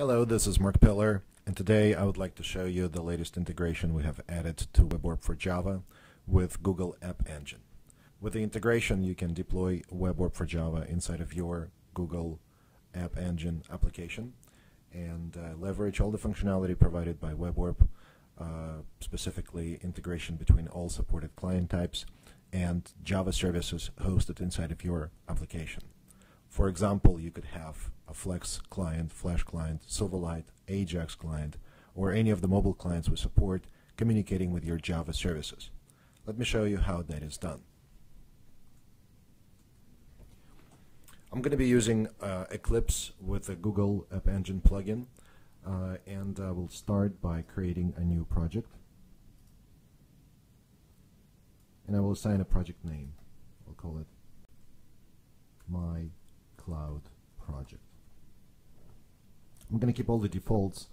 Hello, this is Mark Piller, and today I would like to show you the latest integration we have added to WebORB for Java with Google App Engine. With the integration, you can deploy WebORB for Java inside of your Google App Engine application and uh, leverage all the functionality provided by WebORB, uh, specifically integration between all supported client types and Java services hosted inside of your application. For example, you could have a Flex client, Flash client, Silverlight, Ajax client, or any of the mobile clients we support communicating with your Java services. Let me show you how that is done. I'm going to be using uh, Eclipse with a Google App Engine plugin, uh, and I will start by creating a new project. And I will assign a project name. I'll call it My Cloud Project. I'm going to keep all the defaults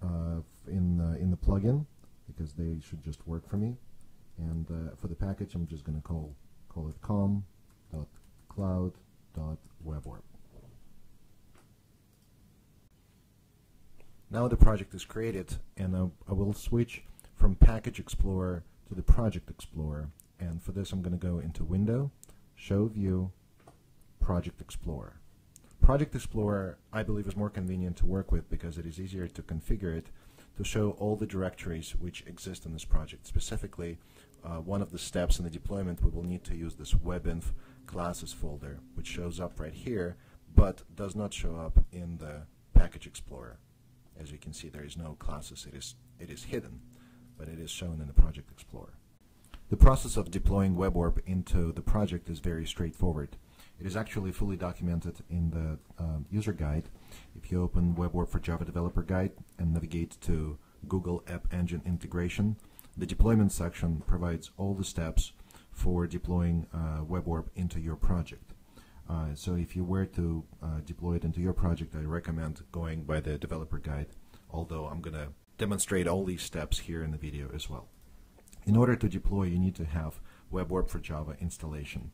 uh, in the, in the plugin because they should just work for me. And uh, for the package, I'm just going to call call it com.cloud.weborb. Now the project is created, and I, I will switch from Package Explorer to the Project Explorer. And for this, I'm going to go into Window, Show View, Project Explorer. Project Explorer, I believe, is more convenient to work with because it is easier to configure it to show all the directories which exist in this project. Specifically, uh, one of the steps in the deployment, we will need to use this webinf classes folder, which shows up right here, but does not show up in the Package Explorer. As you can see, there is no classes. It is, it is hidden, but it is shown in the Project Explorer. The process of deploying WebORB into the project is very straightforward. It is actually fully documented in the um, user guide. If you open WebORB for Java Developer Guide and navigate to Google App Engine Integration, the deployment section provides all the steps for deploying uh, WebORB into your project. Uh, so if you were to uh, deploy it into your project, I recommend going by the developer guide, although I'm going to demonstrate all these steps here in the video as well. In order to deploy, you need to have WebORB for Java installation.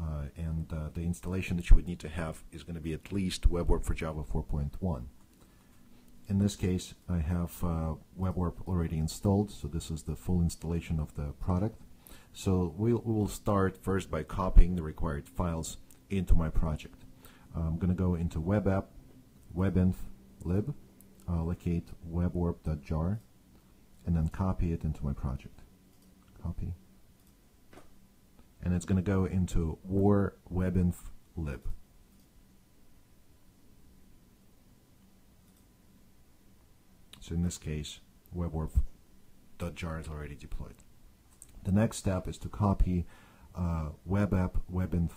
Uh, and uh, the installation that you would need to have is going to be at least WebORB for Java 4.1. In this case, I have uh, WebORB already installed, so this is the full installation of the product. So we'll, we will start first by copying the required files into my project. I'm going to go into web app, webinf lib, uh, locate weborb.jar, and then copy it into my project. Copy and it's going to go into war webinf lib. So in this case, weborb.jar is already deployed. The next step is to copy uh, web app webinf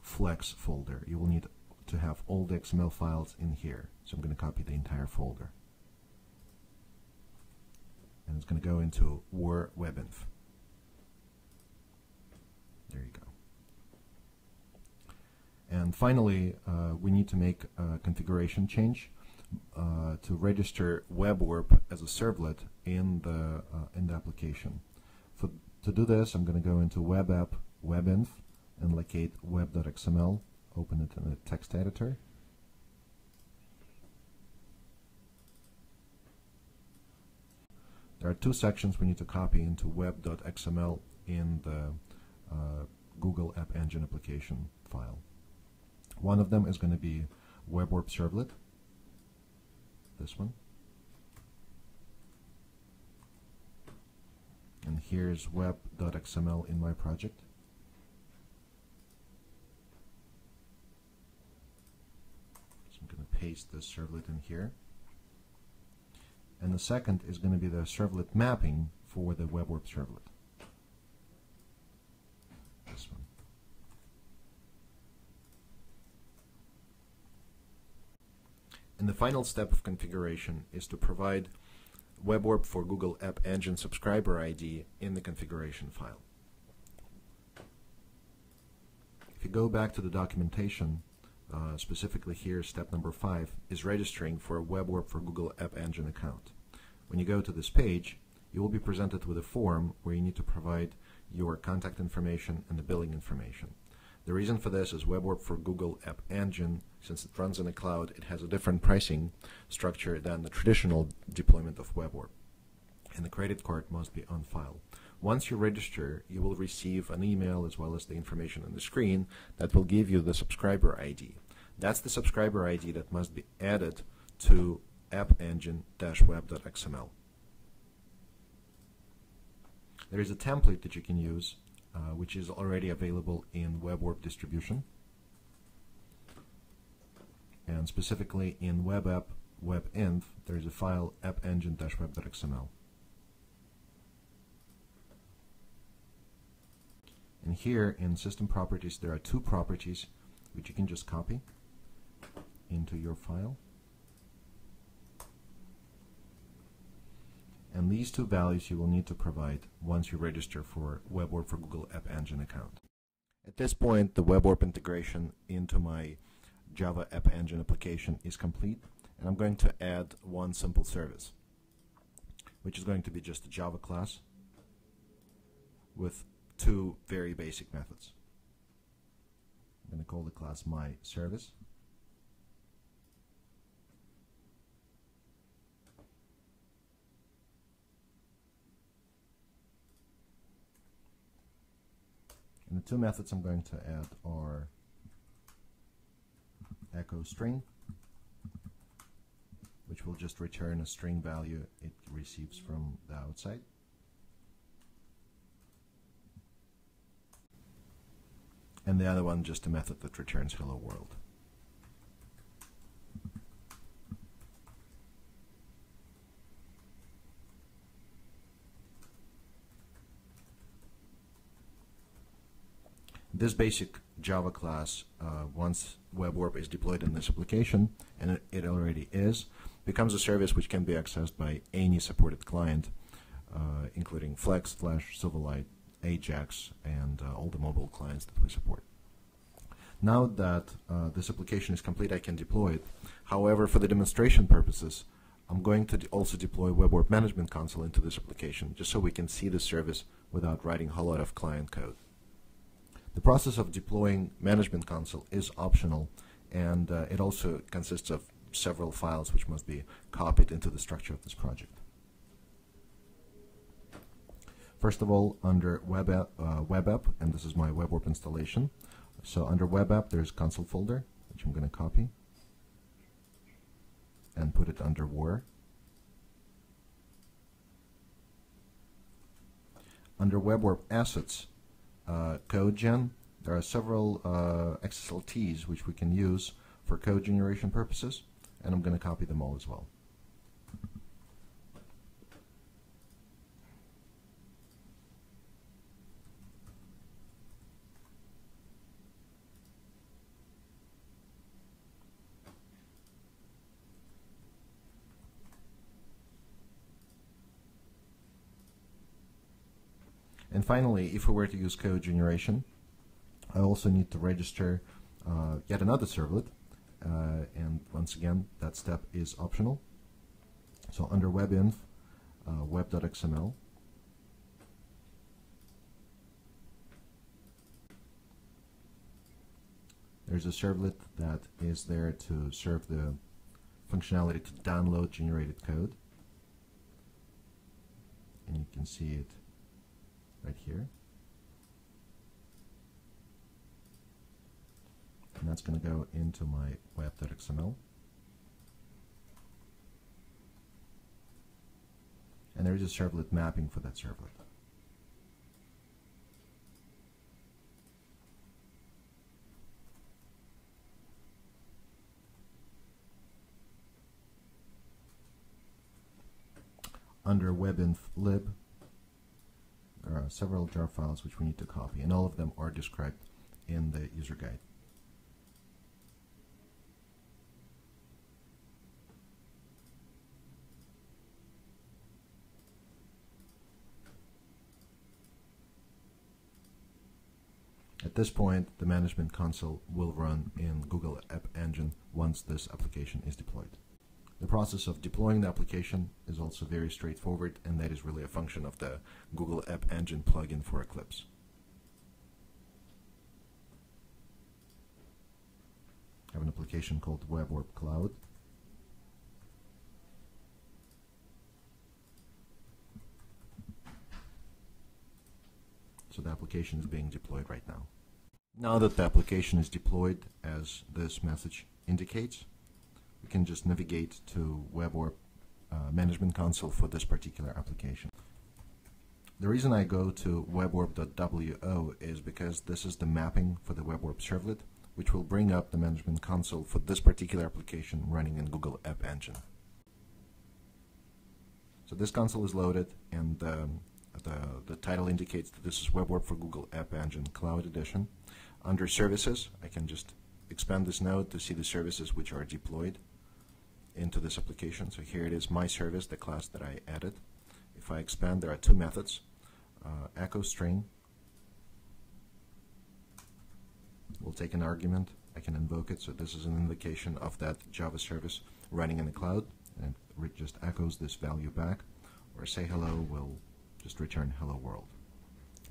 flex folder. You will need to have all the XML files in here. So I'm going to copy the entire folder. And it's going to go into war webinf. There you go. And finally, uh, we need to make a configuration change uh, to register WebORB as a servlet in the uh, in the application. For to do this, I'm going to go into Web App Webinf and locate web.xml. Open it in a text editor. There are two sections we need to copy into web.xml in the uh, Google App Engine application file. One of them is going to be WebORB Servlet, this one. And here's web.xml in my project. So I'm going to paste the servlet in here. And the second is going to be the servlet mapping for the WebORB servlet. And the final step of configuration is to provide WebORB for Google App Engine subscriber ID in the configuration file. If you go back to the documentation, uh, specifically here, step number five is registering for a WebORB for Google App Engine account. When you go to this page, you will be presented with a form where you need to provide your contact information and the billing information. The reason for this is WebORB for Google App Engine, since it runs in the cloud, it has a different pricing structure than the traditional deployment of WebORB. And the credit card must be on file. Once you register, you will receive an email as well as the information on the screen that will give you the subscriber ID. That's the subscriber ID that must be added to appengine-web.xml. There is a template that you can use, uh, which is already available in WebORB distribution. And specifically in WebApp WebInf, there is a file appengine-web.xml. And here in system properties, there are two properties which you can just copy into your file. And these two values you will need to provide once you register for WebORB for Google App Engine account. At this point, the WebORB integration into my Java App Engine application is complete, and I'm going to add one simple service, which is going to be just a Java class with two very basic methods. I'm going to call the class my service. And the two methods I'm going to add are echo string, which will just return a string value it receives from the outside. And the other one just a method that returns hello world. This basic Java class, uh, once WebORB is deployed in this application, and it, already is, becomes a service which can be accessed by any supported client, uh, including Flex, Flash, Silverlight, Ajax, and uh, all the mobile clients that we support. Now that uh, this application is complete, I can deploy it. However, for the demonstration purposes, I'm going to also deploy WebORB Management Console into this application, just so we can see the service without writing a whole lot of client code. The process of deploying Management Console is optional, and uh, it also consists of several files which must be copied into the structure of this project. First of all, under Web App, uh, Web App, and this is my WebORB installation. So under Web App, there's console folder, which I'm going to copy and put it under war. Under WebORB Assets, uh, CodeGen. There are several uh, XSLTs which we can use for code generation purposes, and I'm going to copy them all as well. And finally, if we were to use code generation, I also need to register uh, yet another servlet. Uh, and once again, that step is optional. So under webinf, uh, web.xml, there's a servlet that is there to serve the functionality to download generated code. And you can see it right here. And that's going to go into my web.xml. And there is a servlet mapping for that servlet. Under webinf are several jar files which we need to copy, and all of them are described in the user guide. At this point, the management console will run in Google App Engine once this application is deployed. The process of deploying the application is also very straightforward, and that is really a function of the Google App Engine plugin for Eclipse. I have an application called WebORB Cloud. So the application is being deployed right now. Now that the application is deployed, as this message indicates, can just navigate to WebORB uh, Management Console for this particular application. The reason I go to weborb.wo is because this is the mapping for the WebORB servlet, which will bring up the Management Console for this particular application running in Google App Engine. So this console is loaded, and um, the, the title indicates that this is WebORB for Google App Engine Cloud Edition. Under Services, I can just expand this node to see the services which are deployed into this application. So here it is, my service, the class that I added. If I expand, there are two methods, uh, echo string. We'll take an argument. I can invoke it. So this is an invocation of that Java service running in the cloud. And it just echoes this value back. Or say hello will just return hello world.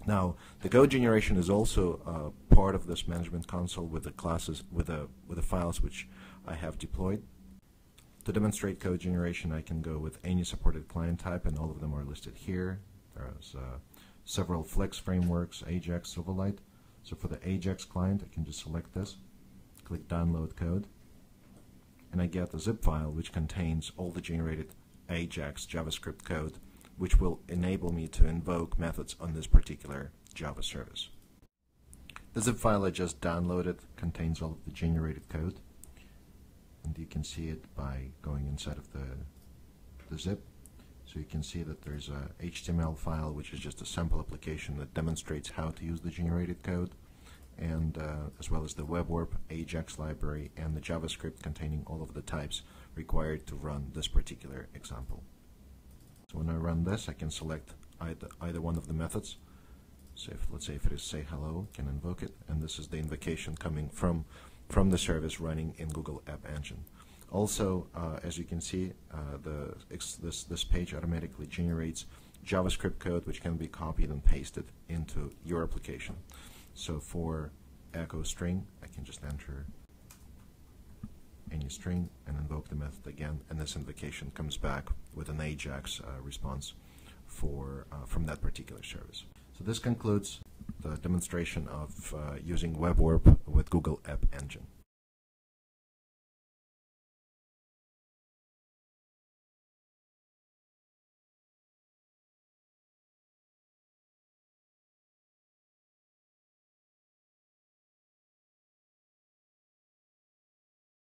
Now, the code generation is also uh, part of this management console with the classes, with the, with the files which I have deployed. To demonstrate code generation, I can go with any supported client type, and all of them are listed here. There's uh, several Flex frameworks, Ajax, Silverlight. So for the Ajax client, I can just select this, click Download Code, and I get a zip file which contains all the generated Ajax JavaScript code which will enable me to invoke methods on this particular Java service. The zip file I just downloaded contains all of the generated code and you can see it by going inside of the, the zip. So you can see that there's a HTML file which is just a sample application that demonstrates how to use the generated code and uh, as well as the WebORB Ajax library and the JavaScript containing all of the types required to run this particular example. So when I run this, I can select either, either one of the methods. So if, let's say if it is say hello, can invoke it, and this is the invocation coming from, from the service running in Google App Engine. Also, uh, as you can see, uh, the, this, this page automatically generates JavaScript code which can be copied and pasted into your application. So for echo string, I can just enter any string and invoke the method again, and this invocation comes back with an AJAX uh, response for uh, from that particular service. So this concludes the demonstration of uh, using WebORB with Google App Engine.